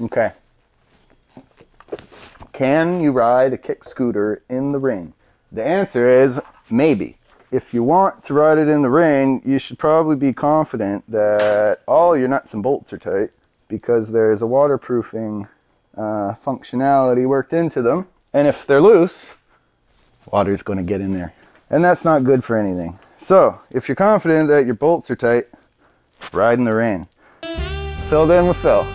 Okay. Can you ride a kick scooter in the rain? The answer is maybe. If you want to ride it in the rain, you should probably be confident that all your nuts and bolts are tight because there's a waterproofing uh, functionality worked into them. And if they're loose, water's going to get in there. And that's not good for anything. So, if you're confident that your bolts are tight, ride in the rain. Phil'd in with Phil.